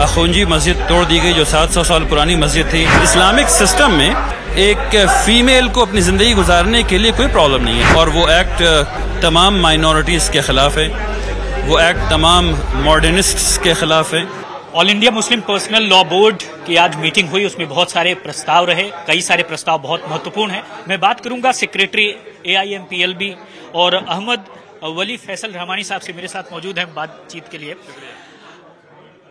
اخونجی مسجد توڑ دی گئی جو سات سو سال پرانی مسجد تھی۔ اسلامک سسٹم میں ایک فیمیل کو اپنی زندگی گزارنے کے لیے کوئی پرابلم نہیں ہے۔ اور وہ ایکٹ تمام مائنورٹیز کے خلاف ہے۔ وہ ایکٹ تمام ماڈرنسٹس کے خلاف ہے۔ All India Muslim personal law board کی آج میٹنگ ہوئی۔ اس میں بہت سارے پرستاؤ رہے۔ کئی سارے پرستاؤ بہت مہتوپورن ہیں۔ میں بات کروں گا secretary A I M P L B اور احمد ولی فیصل رحمانی صاحب سے میرے ساتھ موجود ہیں بات چیت کے لیے۔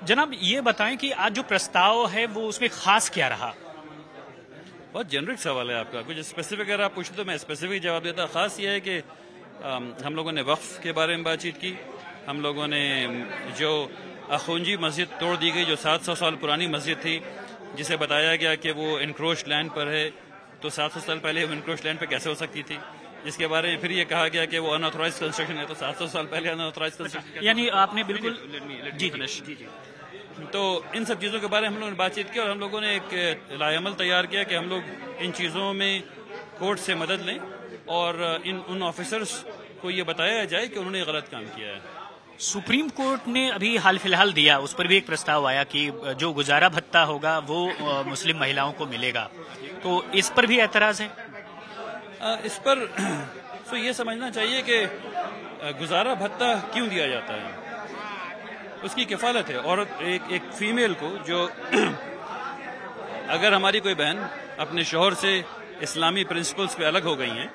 جناب، یہ بتائیں کہ آج جو پرستاؤ ہے، وہ اس میں خاص کیا رہا؟ بہت جنرک سوال ہے آپ کا۔ کچھ اسپیسیفک اگر آپ پوچھیں تو میں اسپیسیفک جواب دیتا خاص یہ ہے کہ ہم لوگوں نے وقف کے بارے میں بات چیت کی۔ ہم لوگوں نے جو اخونجی مسجد توڑ دی گئی، جو سات سو سال پرانی مسجد تھی، جسے بتایا گیا کہ وہ انکروچ لینڈ پر ہے۔ تو سات سو سال پہلے انکروچ لینڈ پہ کیسے ہو سکتی تھی؟ جس کے بارے میں پھر یہ کہا گیا کہ وہ انتھورائز کنسٹرکشن ہے تو سات سو سال پہلے انآترائز کنسٹرکشن یعنی آپ نے بالکل جی، جی،, جی جی تو ان سب چیزوں کے بارے میں ہم لوگوں نے بات چیت کی اور ہم لوگوں نے ایک لائعمل تیار کیا کہ ہم لوگ ان چیزوں میں کورٹ سے مدد لیں اور ان ان آفیسرس کو یہ بتایا جائے کہ انہوں نے غلط کام کیا ہے۔ سپریم کورٹ نے ابھی حال فی الحال دیا اس پر بھی ایک پرستاو آیا کہ جو گزارا بھتہ ہوگا وہ مسلم مہیلاؤں کو ملے گا۔ تو اس پر بھی اعتراض ہے اس پر سو یہ سمجھنا چاہیے کہ گزارا بھتہ کیوں دیا جاتا ہے؟ اس کی کفالت ہے۔ عورت ایک ایک فیمیل کو جو اگر ہماری کوئی بہن اپنے شوہر سے اسلامی پرنسپلز پہ الگ ہو گئی ہیں،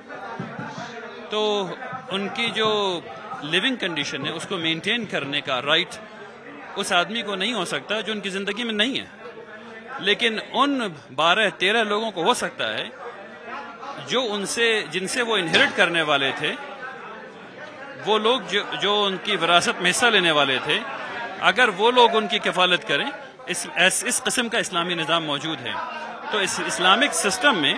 تو ان کی جو لیونگ کنڈیشن ہے، اس کو مینٹین کرنے کا رائٹ اس آدمی کو نہیں ہو سکتا جو ان کی زندگی میں نہیں ہے۔ لیکن ان بارہ تیرہ لوگوں کو ہو سکتا ہے جو ان سے جن سے وہ انہیرٹ کرنے والے تھے وہ لوگ جو, جو ان کی وراثت میں حصہ لینے والے تھے اگر وہ لوگ ان کی کفالت کریں اس اس قسم کا اسلامی نظام موجود ہے۔ تو اس اسلامک سسٹم میں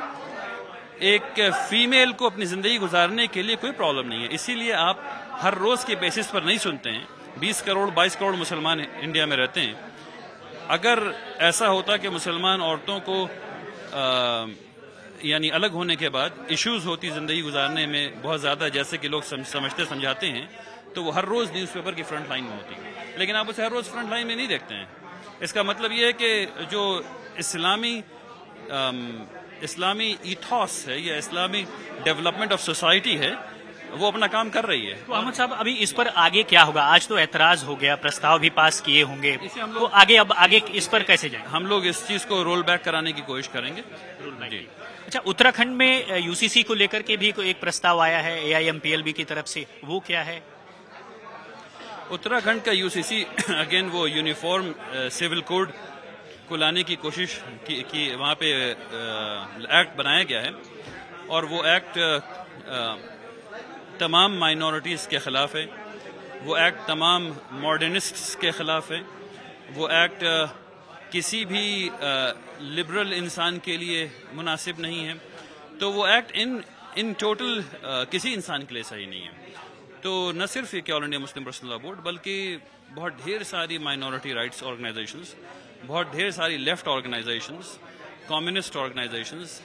ایک فیمیل کو اپنی زندگی گزارنے کے لیے کوئی پرابلم نہیں ہے۔ اسی لیے آپ ہر روز کے بیسس پر نہیں سنتے ہیں۔ بیس کروڑ بائیس کروڑ مسلمان انڈیا میں رہتے ہیں۔ اگر ایسا ہوتا کہ مسلمان عورتوں کو یعنی الگ ہونے کے بعد ایشوز ہوتی زندگی گزارنے میں بہت زیادہ، جیسے کہ لوگ سمجھتے، سمجھاتے ہیں، تو وہ ہر روز نیوز پیپر کی فرنٹ لائن میں ہوتی ہے۔ لیکن آپ اسے ہر روز فرنٹ لائن میں نہیں دیکھتے ہیں۔ اس کا مطلب یہ ہے کہ جو اسلامی اسلامی ایتھاس ہے یا اسلامی ڈیولپمنٹ آف سوسائٹی ہے وہ اپنا کام کر رہی ہے۔ تو احمد صاحب ابھی اس پر آگے کیا ہوگا؟ آج تو اعتراض ہو گیا پرستاؤ بھی پاس کیے ہوں گے۔ تو آگے اب آگے اس پر کیسے جائیں؟ ہم لوگ اس چیز کو رول بیک کرانے کی کوشش کریں گے۔ جی۔ اچھا اتراکھنڈ میں یو سی سی کو لے کر کے بھی ایک پرستاؤ آیا ہے A I M P L B کی طرف سے؟ وہ کیا ہے؟ اتراکھنڈ کا یو سی سی اگین وہ یونیفارم سول کوڈ کو لانے کی کوشش کی وہاں پہ ایکٹ بنایا گیا ہے۔ اور وہ ایکٹ ایکٹ تمام مائنورٹیز کے خلاف ہے، وہ ایکٹ تمام ماڈرنسٹس کے خلاف ہے، وہ ایکٹ کسی بھی لبرل انسان کے لیے مناسب نہیں ہے۔ تو وہ ایکٹ ان ان ٹوٹل کسی انسان کے لیے صحیح نہیں ہے۔ تو نہ صرف یہ کہ all India Muslim personal law board بلکہ بہت ڈھیر ساری مائنورٹی رائٹس آرگنائزیشنز بہت ڈھیر ساری لیفٹ آرگنائزیشنز کمیونسٹ آرگنائزیشنز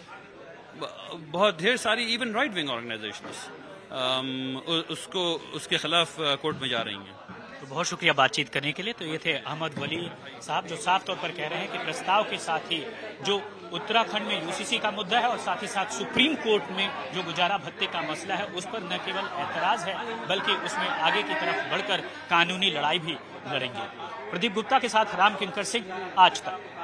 بہت ڈھیر ساری ایون رائٹ ونگ آرگنائزیشنز اس کو اس کے خلاف کورٹ میں جا رہی ہیں۔ تو بہت شکریہ بات چیت کرنے کے لیے۔ تو یہ تھے احمد ولی صاحب جو صاف طور پر کہہ رہے ہیں کہ پرستاؤ کے ساتھ ہی جو اتراکھنڈ میں یو سی سی کا مدعا ہے اور ساتھ ہی ساتھ سپریم کورٹ میں جو گجارہ بھتے کا مسئلہ ہے، اس پر نہ کیول اعتراض ہے، بلکہ اس میں آگے کی طرف بڑھ کر قانونی لڑائی بھی لڑیں گے۔ پردیپ گپتا کے ساتھ رام کنکر سنگھ، آج تک۔